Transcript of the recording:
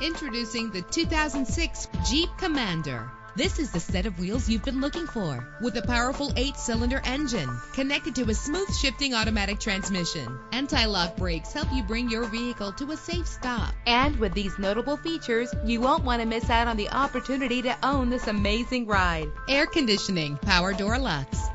Introducing the 2006 Jeep Commander. This is the set of wheels you've been looking for with a powerful eight cylinder engine connected to a smooth shifting automatic transmission. Anti lock brakes help you bring your vehicle to a safe stop. And with these notable features, you won't want to miss out on the opportunity to own this amazing ride. Air conditioning, power door locks,